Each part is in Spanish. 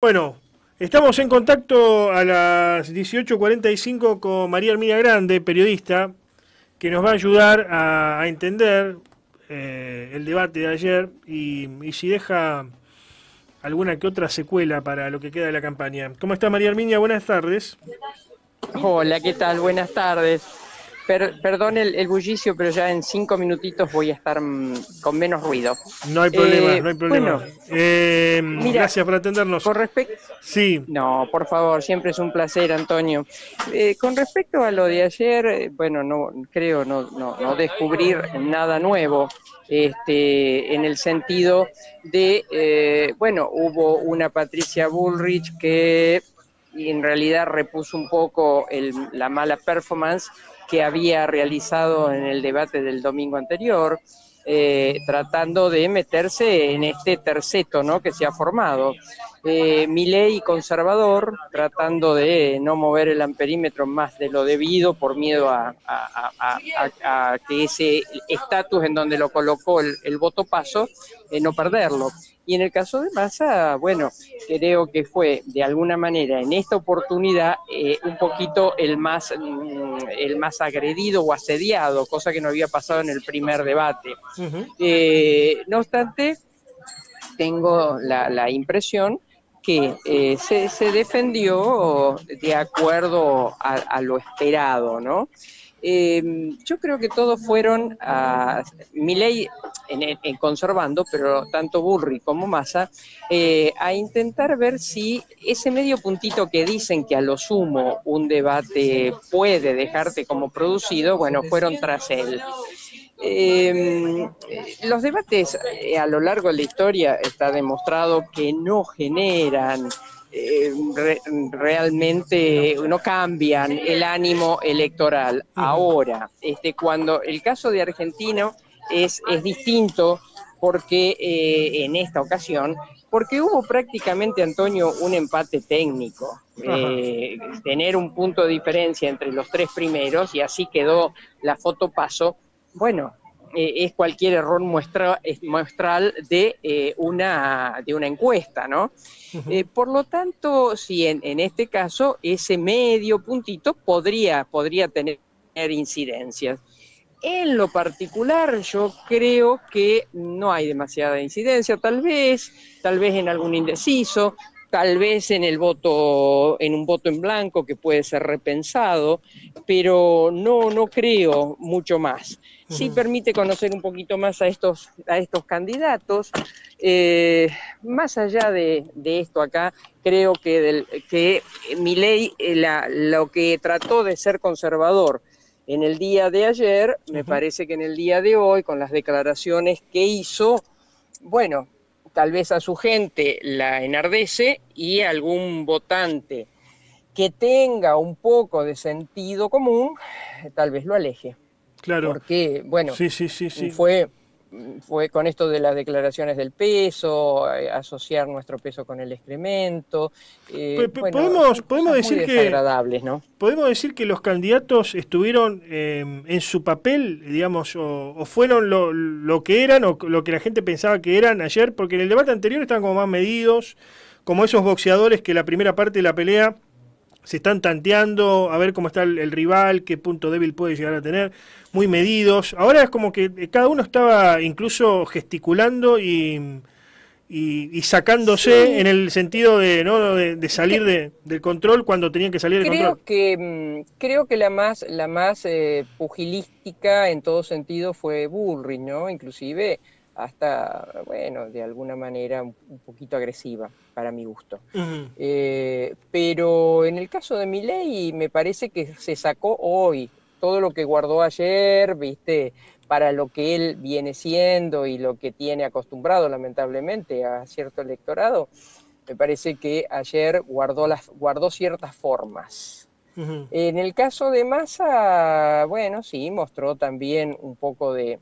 Bueno, estamos en contacto a las 18.45 con María Hermina Grande, periodista, que nos va a ayudar a, entender eh, el debate de ayer y, y, si deja alguna que otra secuela para lo que queda de la campaña. ¿Cómo está María Herminia? Buenas tardes. Hola, ¿qué tal? Buenas tardes perdón el, bullicio, pero ya en cinco minutitos voy a estar mm, con menos ruido. No hay problema, eh, no hay problema. Eh, gracias por atendernos. Con respecto. Sí. No, por favor, siempre es un placer, Antonio. Eh, con respecto a lo de ayer, bueno, no creo no, no, descubrir nada nuevo. Este, en el sentido de, bueno, hubo una Patricia Bullrich que en realidad repuso un poco la mala performance que había realizado en el debate del domingo anterior, eh, tratando de meterse en este terceto ¿no? que se ha formado. Eh, ley conservador, tratando de no mover el amperímetro más de lo debido por miedo a, que ese estatus en donde lo colocó el, voto paso, eh, no perderlo. Y en el caso de Massa, bueno, creo que fue de alguna manera en esta oportunidad eh, un poquito el más, mm, el más agredido o asediado, cosa que no había pasado en el primer debate. Eh, no obstante, tengo la, impresión que eh, se, defendió de acuerdo a, lo esperado, ¿no? Eh, yo creo que todos fueron a mi ley en, conservando, pero tanto Burri como Massa, eh, a intentar ver si ese medio puntito que dicen que a lo sumo un debate puede dejarte como producido, bueno, fueron tras él. Eh, los debates a lo largo de la historia está demostrado que no generan eh, realmente no cambian el ánimo electoral. Ahora, este, cuando el caso de Argentino es, es distinto porque eh, en esta ocasión, porque hubo prácticamente, Antonio, un empate técnico. Eh, tener un punto de diferencia entre los tres primeros y así quedó la foto paso. Bueno, eh, es cualquier error muestra, muestral de, eh, una, de una encuesta, ¿no? Eh, por lo tanto, si en, en, este caso ese medio puntito podría, podría tener incidencias. En lo particular, yo creo que no hay demasiada incidencia, tal vez, tal vez en algún indeciso, tal vez en el voto, en un voto en blanco que puede ser repensado, pero no, no creo mucho más. Sí permite conocer un poquito más a estos, a estos candidatos. Eh, más allá de, esto acá, creo que, del, que mi ley, eh, lo que trató de ser conservador en el día de ayer, me parece que en el día de hoy, con las declaraciones que hizo, bueno, tal vez a su gente la enardece y algún votante que tenga un poco de sentido común, tal vez lo aleje. Claro. Porque, bueno, sí, sí, sí, fue fue con esto de las declaraciones del peso, eh, asociar nuestro peso con el excremento. Eh, podemos, podemos decir que ¿no? podemos decir que los candidatos estuvieron em, en su papel, digamos, o, fueron lo, lo, que eran o lo que la gente pensaba que eran ayer, porque en el debate anterior estaban como más medidos, como esos boxeadores que la primera parte de la pelea se están tanteando a ver cómo está el, rival, qué punto débil puede llegar a tener, muy medidos. Ahora es como que cada uno estaba incluso gesticulando y, y, sacándose en el sentido de, ¿no? de, salir de, del control cuando tenían que salir del creo control. Que, mm, creo que la más, la más eh, pugilística en todo sentido fue Bullrich, ¿no? Inclusive hasta, bueno, de alguna manera un, poquito agresiva para mi gusto. Eh, pero en el caso de ley me parece que se sacó hoy todo lo que guardó ayer, viste, para lo que él viene siendo y lo que tiene acostumbrado lamentablemente a cierto electorado, me parece que ayer guardó, las, guardó ciertas formas. En el caso de Massa, bueno, sí, mostró también un poco de,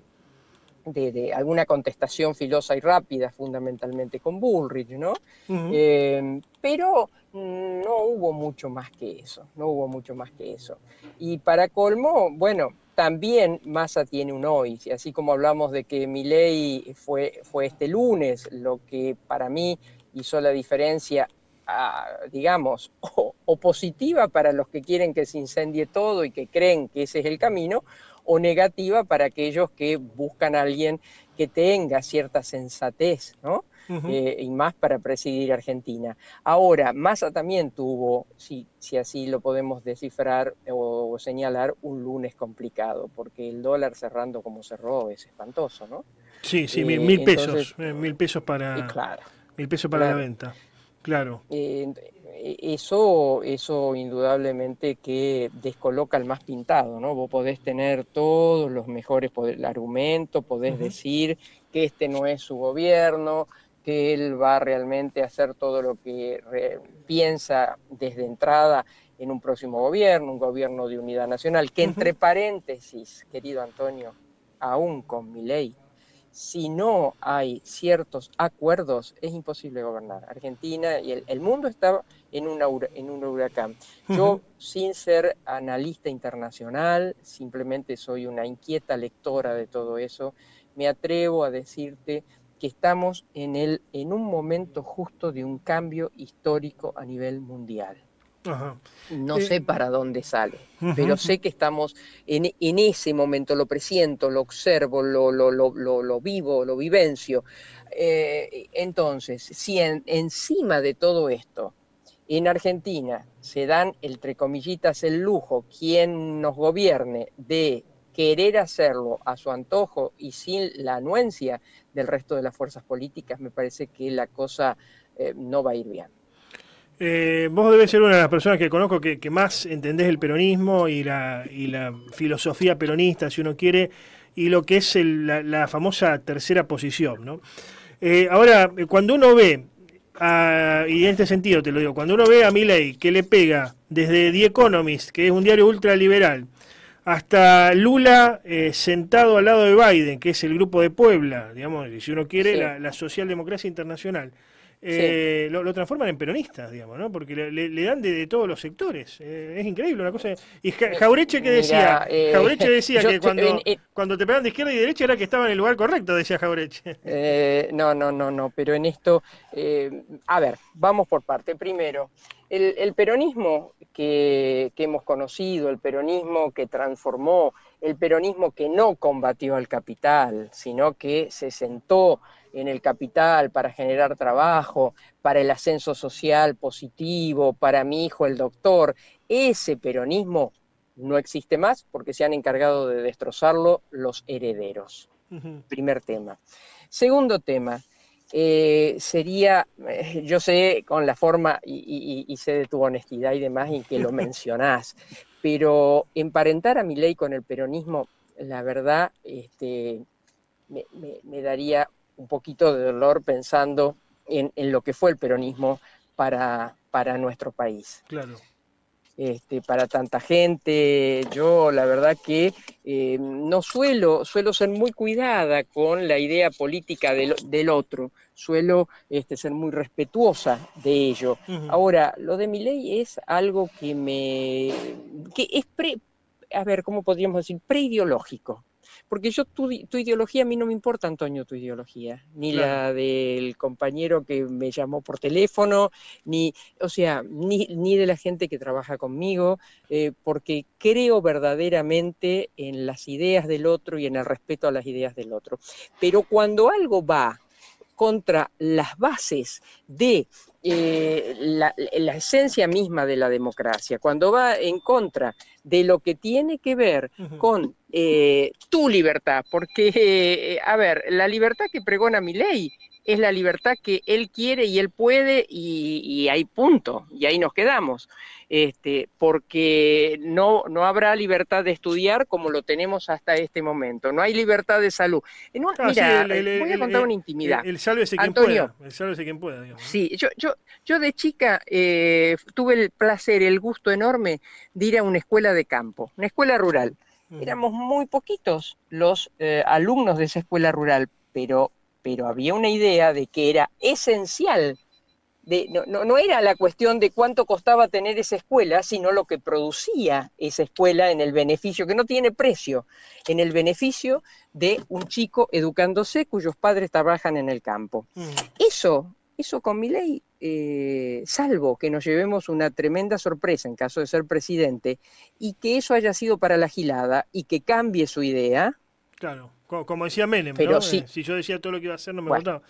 de, alguna contestación filosa y rápida, fundamentalmente con Bullrich, ¿no? Eh, pero no hubo mucho más que eso, no hubo mucho más que eso. Y para colmo, bueno, también Massa tiene un hoy, así como hablamos de que mi ley fue, fue este lunes, lo que para mí hizo la diferencia digamos, o, positiva para los que quieren que se incendie todo y que creen que ese es el camino, o negativa para aquellos que buscan a alguien que tenga cierta sensatez, ¿no? Eh, y más para presidir Argentina. Ahora, Massa también tuvo, si, si así lo podemos descifrar o, señalar, un lunes complicado, porque el dólar cerrando como cerró es espantoso, ¿no? Sí, sí, mil, eh, pesos, eh, mil pesos para, mil pesos para la venta, claro. Eso, eso indudablemente que descoloca al más pintado, ¿no? Vos podés tener todos los mejores argumentos, podés decir que este no es su gobierno, que él va realmente a hacer todo lo que piensa desde entrada en un próximo gobierno, un gobierno de unidad nacional, que entre paréntesis, querido Antonio, aún con mi ley, si no hay ciertos acuerdos, es imposible gobernar. Argentina y el, mundo está en, una, en un huracán. Yo, sin ser analista internacional, simplemente soy una inquieta lectora de todo eso, me atrevo a decirte que estamos en, el, en un momento justo de un cambio histórico a nivel mundial. No eh, sé para dónde sale, pero sé que estamos en, en, ese momento, lo presiento, lo observo, lo, lo, lo, lo vivo, lo vivencio. Eh, entonces, si encima de todo esto, en Argentina se dan, entre comillitas, el lujo, quien nos gobierne, de querer hacerlo a su antojo y sin la anuencia del resto de las fuerzas políticas, me parece que la cosa eh, no va a ir bien. Eh, vos debes ser una de las personas que conozco que, más entendés el peronismo y la, y la, filosofía peronista, si uno quiere, y lo que es la, famosa tercera posición. ¿no? Eh, ahora, cuando uno ve, y en este sentido te lo digo, cuando uno ve a Milley que le pega desde The Economist, que es un diario ultraliberal, hasta Lula eh, sentado al lado de Biden, que es el grupo de Puebla, digamos, si uno quiere, la, socialdemocracia internacional. Eh, lo, transforman en peronistas, digamos, ¿no? Porque le, dan de, todos los sectores. Eh, es increíble una cosa. Y Jaureche que decía, Jaureche decía que cuando, cuando te pegan de izquierda y derecha era que estaba en el lugar correcto, decía Jaureche. no, no, no, no, pero en esto, a ver, vamos por parte. Primero, el, peronismo que, hemos conocido, el peronismo que transformó, el peronismo que no combatió al capital, sino que se sentó en el capital para generar trabajo, para el ascenso social positivo, para mi hijo el doctor, ese peronismo no existe más porque se han encargado de destrozarlo los herederos. Primer tema. Segundo tema, eh, sería, eh, yo sé con la forma y, sé de tu honestidad y demás en que lo mencionás, pero emparentar a mi ley con el peronismo, la verdad, este, me, daría un poquito de dolor pensando en, en, lo que fue el peronismo para, para nuestro país. Claro este, para tanta gente. Yo la verdad que eh, no suelo, suelo ser muy cuidada con la idea política del, otro, suelo este, ser muy respetuosa de ello. Ahora, lo de mi ley es algo que me, que es pre, a ver, ¿cómo podríamos decir? Preideológico. Porque yo, tu, ideología, a mí no me importa, Antonio, tu ideología, ni la del compañero que me llamó por teléfono, ni, o sea, ni, ni de la gente que trabaja conmigo, eh, porque creo verdaderamente en las ideas del otro y en el respeto a las ideas del otro. Pero cuando algo va contra las bases de eh, la, esencia misma de la democracia, cuando va en contra de lo que tiene que ver con eh, tu libertad, porque, eh, a ver, la libertad que pregona mi ley es la libertad que él quiere y él puede y, y ahí punto, y ahí nos quedamos este, porque no, no habrá libertad de estudiar como lo tenemos hasta este momento. No hay libertad de salud. Ah, mira, voy a contar una intimidad. El, sálvese quien pueda. El sálvese quien pueda Sí, yo, yo, yo de chica eh, tuve el placer, el gusto enorme de ir a una escuela de campo, una escuela rural. Mm. Éramos muy poquitos los eh, alumnos de esa escuela rural, pero, pero había una idea de que era esencial no, no, era la cuestión de cuánto costaba tener esa escuela, sino lo que producía esa escuela en el beneficio, que no tiene precio, en el beneficio de un chico educándose cuyos padres trabajan en el campo. Mm. Eso eso con mi ley, eh, salvo que nos llevemos una tremenda sorpresa en caso de ser presidente y que eso haya sido para la gilada y que cambie su idea. Claro, como decía Menem, pero si, eh, si yo decía todo lo que iba a hacer no me bueno,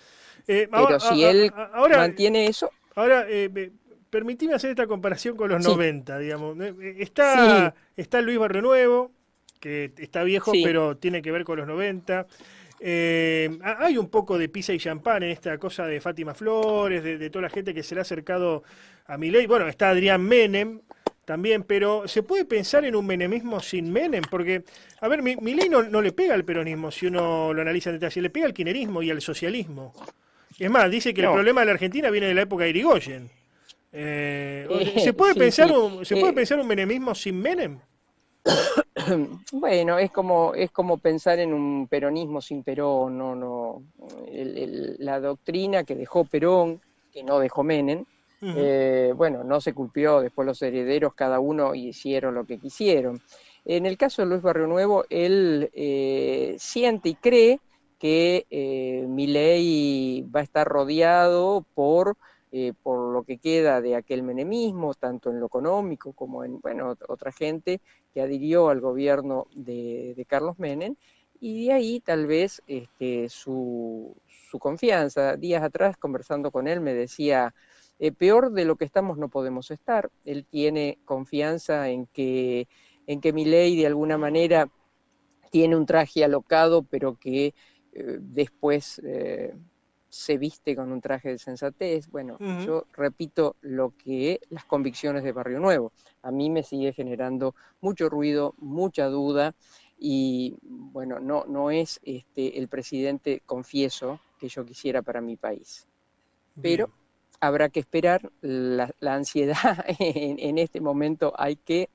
eh, pero si él mantiene eso... Ahora, eh, permitime hacer esta comparación con los 90, digamos. Está, está Luis Barrio Nuevo, que está viejo, pero tiene que ver con los 90. Eh, hay un poco de pizza y champán en esta cosa de Fátima Flores, de, toda la gente que se le ha acercado a ley Bueno, está Adrián Menem también, pero ¿se puede pensar en un menemismo sin Menem? Porque, a ver, mi, ley no, le pega al peronismo si uno lo analiza en detalle, le pega al quinerismo y al socialismo. Es más, dice que el problema de la Argentina viene de la época de Irigoyen. Eh, ¿Se puede, pensar, Un, ¿se puede eh, pensar un menemismo sin Menem? Bueno, es como, es como pensar en un peronismo sin Perón, no, no. la doctrina que dejó Perón, que no dejó Menem, eh, bueno, no se culpió, después los herederos cada uno hicieron lo que quisieron. En el caso de Luis Barrio Nuevo, él eh, siente y cree que eh, ley va a estar rodeado por eh, por lo que queda de aquel menemismo, tanto en lo económico como en bueno, otra gente que adhirió al gobierno de, Carlos Menem, y de ahí tal vez este, su, confianza. Días atrás, conversando con él, me decía, eh, peor de lo que estamos no podemos estar. Él tiene confianza en que, en que mi ley de alguna manera tiene un traje alocado, pero que eh, después se viste con un traje de sensatez. Bueno, yo repito lo que las convicciones de Barrio Nuevo. A mí me sigue generando mucho ruido, mucha duda y bueno, no, no es este, el presidente, confieso, que yo quisiera para mi país. Pero habrá que esperar la, ansiedad en, este momento hay que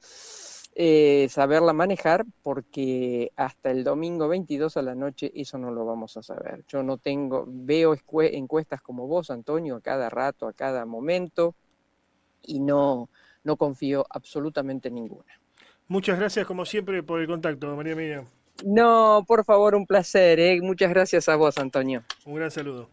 eh, saberla manejar porque hasta el domingo 22 a la noche eso no lo vamos a saber. Yo no tengo, veo encuestas como vos, Antonio, a cada rato, a cada momento y no, no confío absolutamente en ninguna. Muchas gracias como siempre por el contacto, María Mía. No, por favor, un placer. ¿eh? Muchas gracias a vos, Antonio. Un gran saludo.